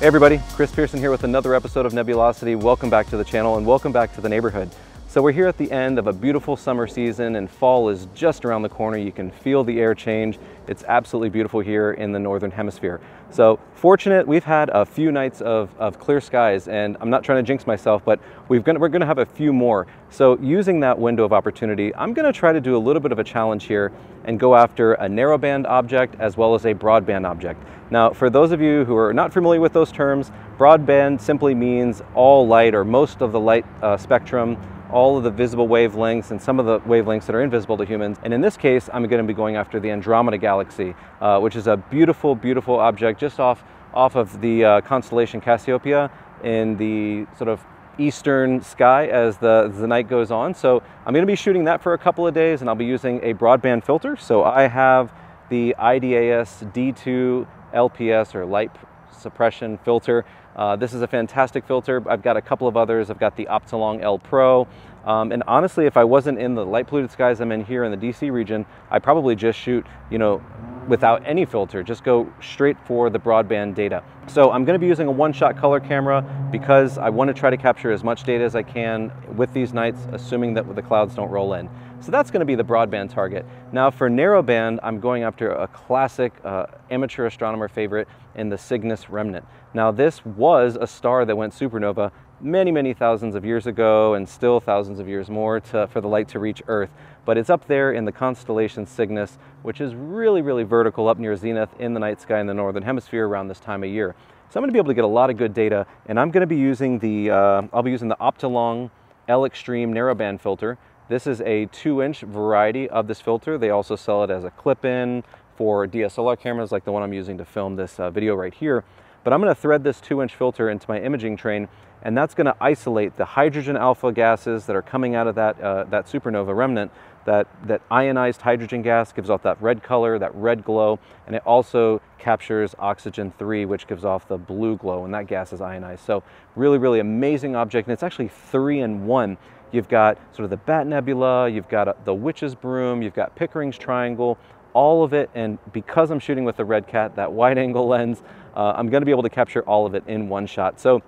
Hey everybody, Chris Pearson here with another episode of NebuloCity. Welcome back to the channel and welcome back to the neighborhood. So we're here at the end of a beautiful summer season and fall is just around the corner. You can feel the air change. It's absolutely beautiful here in the Northern Hemisphere. So fortunate, we've had a few nights of, of clear skies and I'm not trying to jinx myself, but we've gonna, we're gonna have a few more. So using that window of opportunity, I'm gonna try to do a little bit of a challenge here and go after a narrowband object as well as a broadband object. Now, for those of you who are not familiar with those terms, broadband simply means all light or most of the light uh, spectrum, all of the visible wavelengths and some of the wavelengths that are invisible to humans. And in this case, I'm going to be going after the Andromeda Galaxy, uh, which is a beautiful, beautiful object just off, off of the uh, constellation Cassiopeia in the sort of eastern sky as the, as the night goes on. So I'm going to be shooting that for a couple of days and I'll be using a broadband filter. So I have the IDAS D2 LPS or light suppression filter. Uh, this is a fantastic filter. I've got a couple of others. I've got the Optolong L Pro. Um, and honestly, if I wasn't in the light polluted skies I'm in here in the DC region, I'd probably just shoot, you know, without any filter, just go straight for the broadband data. So I'm gonna be using a one-shot color camera because I wanna try to capture as much data as I can with these nights, assuming that the clouds don't roll in. So that's gonna be the broadband target. Now for narrowband, I'm going after a classic uh, amateur astronomer favorite in the Cygnus Remnant. Now this was a star that went supernova many, many thousands of years ago and still thousands of years more to, for the light to reach Earth. But it's up there in the constellation Cygnus, which is really, really vertical up near zenith in the night sky in the Northern Hemisphere around this time of year. So I'm gonna be able to get a lot of good data and I'm gonna be using the, uh, I'll be using the Optolong L Extreme narrowband filter. This is a two inch variety of this filter. They also sell it as a clip-in for DSLR cameras like the one I'm using to film this uh, video right here. But I'm gonna thread this two inch filter into my imaging train and that's gonna isolate the hydrogen alpha gases that are coming out of that, uh, that supernova remnant. That, that ionized hydrogen gas gives off that red color, that red glow, and it also captures oxygen 3, which gives off the blue glow, and that gas is ionized. So really, really amazing object, and it's actually three in one. You've got sort of the Bat Nebula, you've got uh, the Witch's Broom, you've got Pickering's Triangle, all of it. And because I'm shooting with the RedCat, that wide angle lens, uh, I'm gonna be able to capture all of it in one shot. So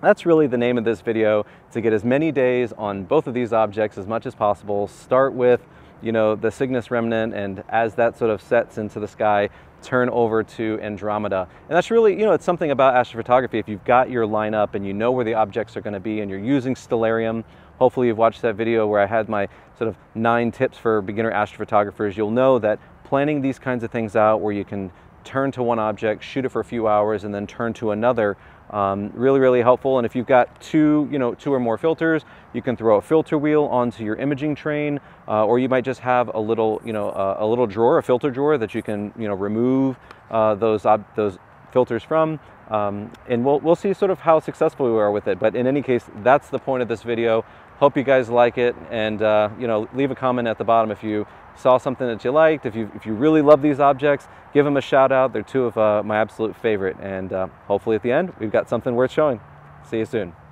that's really the name of this video, to get as many days on both of these objects as much as possible. Start with you know, the Cygnus remnant and as that sort of sets into the sky, turn over to Andromeda. And that's really, you know, it's something about astrophotography. If you've got your lineup and you know where the objects are gonna be and you're using Stellarium, hopefully you've watched that video where I had my sort of nine tips for beginner astrophotographers, you'll know that planning these kinds of things out where you can turn to one object, shoot it for a few hours, and then turn to another. Um, really, really helpful. And if you've got two, you know, two or more filters, you can throw a filter wheel onto your imaging train, uh, or you might just have a little, you know, uh, a little drawer, a filter drawer that you can, you know, remove uh, those those filters from. Um, and we'll, we'll see sort of how successful we are with it. But in any case, that's the point of this video. Hope you guys like it. And, uh, you know, leave a comment at the bottom if you saw something that you liked. If you, if you really love these objects, give them a shout out. They're two of uh, my absolute favorite. And uh, hopefully at the end, we've got something worth showing. See you soon.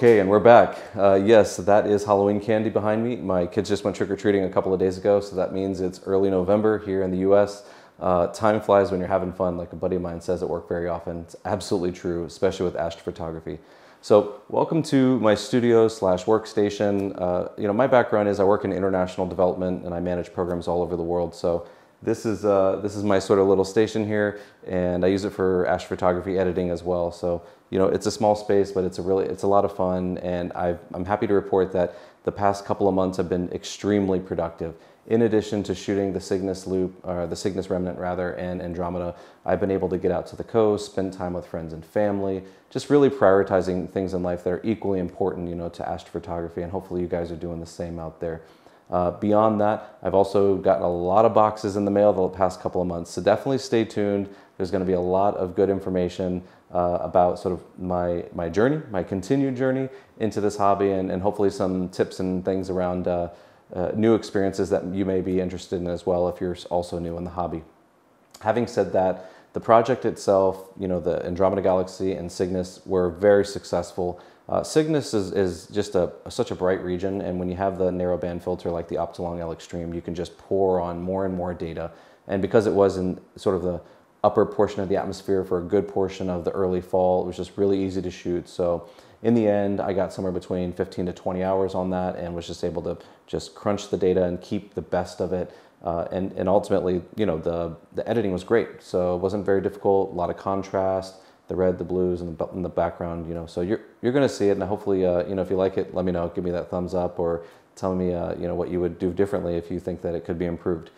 Okay, and we're back. Uh, yes, that is Halloween candy behind me. My kids just went trick or treating a couple of days ago, so that means it's early November here in the US. Uh, time flies when you're having fun, like a buddy of mine says at work very often. It's absolutely true, especially with astrophotography. So, welcome to my studio slash workstation. Uh, you know, my background is I work in international development and I manage programs all over the world. So, this is uh, this is my sort of little station here, and I use it for astrophotography editing as well. So you know, it's a small space, but it's a really it's a lot of fun, and i am happy to report that the past couple of months have been extremely productive. In addition to shooting the Cygnus loop, or the Cygnus remnant rather, and Andromeda, I've been able to get out to the coast, spend time with friends and family, just really prioritizing things in life that are equally important, you know, to astrophotography, and hopefully you guys are doing the same out there. Uh, beyond that, I've also gotten a lot of boxes in the mail the past couple of months, so definitely stay tuned. There's going to be a lot of good information uh, about sort of my, my journey, my continued journey into this hobby, and, and hopefully some tips and things around uh, uh, new experiences that you may be interested in as well if you're also new in the hobby. Having said that, the project itself, you know, the Andromeda Galaxy and Cygnus were very successful. Uh, Cygnus is, is just a, such a bright region, and when you have the narrowband filter like the Optolong L Extreme, you can just pour on more and more data. And because it was in sort of the upper portion of the atmosphere for a good portion of the early fall, it was just really easy to shoot. So in the end, I got somewhere between 15 to 20 hours on that and was just able to just crunch the data and keep the best of it. Uh, and, and ultimately, you know, the, the editing was great. So it wasn't very difficult, a lot of contrast the red, the blues, and the, in the background, you know. So you're, you're going to see it, and hopefully, uh, you know, if you like it, let me know. Give me that thumbs up or tell me, uh, you know, what you would do differently if you think that it could be improved.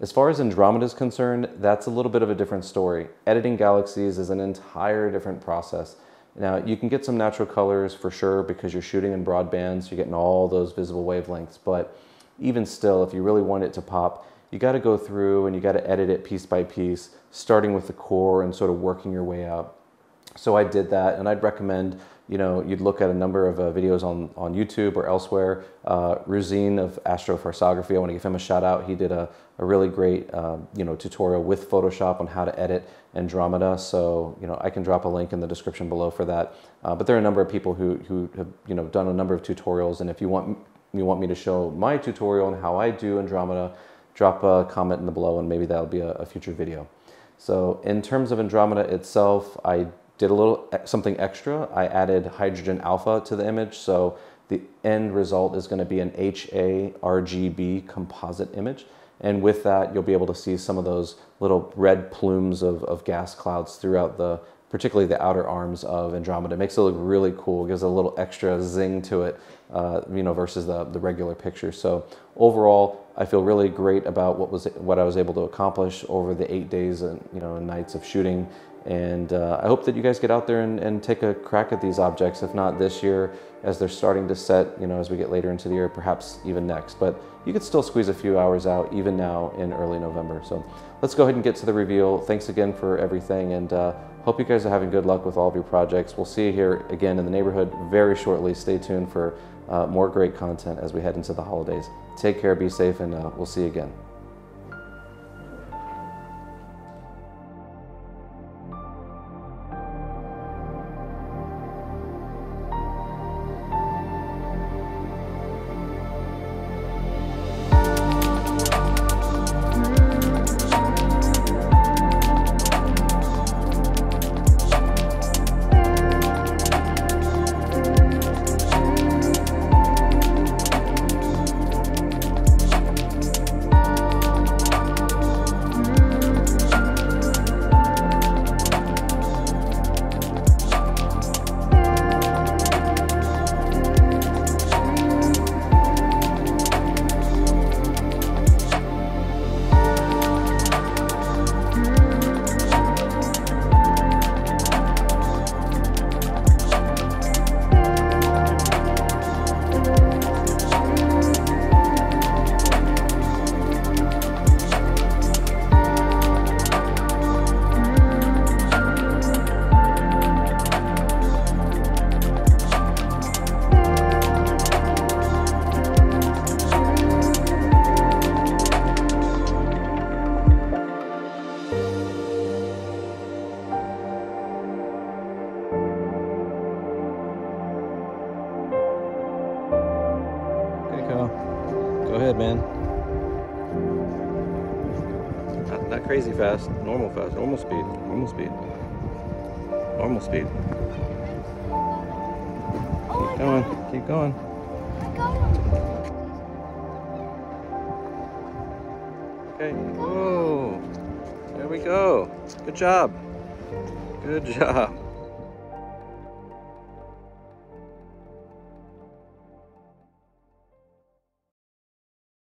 As far as Andromeda is concerned, that's a little bit of a different story. Editing galaxies is an entire different process. Now, you can get some natural colors for sure because you're shooting in broadband, so you're getting all those visible wavelengths. But even still, if you really want it to pop, you got to go through and you got to edit it piece by piece, starting with the core and sort of working your way out. So I did that, and I'd recommend you know you'd look at a number of uh, videos on on YouTube or elsewhere. Uh, of Astrofarsagraphy, I want to give him a shout out. He did a, a really great uh, you know tutorial with Photoshop on how to edit Andromeda. So you know I can drop a link in the description below for that. Uh, but there are a number of people who who have you know done a number of tutorials, and if you want you want me to show my tutorial on how I do Andromeda, drop a comment in the below, and maybe that'll be a, a future video. So in terms of Andromeda itself, I did a little something extra. I added hydrogen alpha to the image. So the end result is going to be an HARGB composite image. And with that, you'll be able to see some of those little red plumes of, of gas clouds throughout the, particularly the outer arms of Andromeda. It makes it look really cool. It gives a little extra zing to it, uh, you know, versus the, the regular picture. So overall, I feel really great about what was what I was able to accomplish over the eight days and you know nights of shooting and uh, I hope that you guys get out there and, and, take a crack at these objects, if not this year, as they're starting to set, you know, as we get later into the year, perhaps even next. But you could still squeeze a few hours out even now in early November. So let's go ahead and get to the reveal. Thanks again for everything and uh, hope you guys are having good luck with all of your projects. We'll see you here again in the neighborhood very shortly. Stay tuned for uh, more great content as we head into the holidays. Take care, be safe, and uh, we'll see you again. Fast, normal fast, normal speed, normal speed. Normal speed. Oh, Keep going, keep going. I got him. Okay, whoa. There we go. Good job. Good job.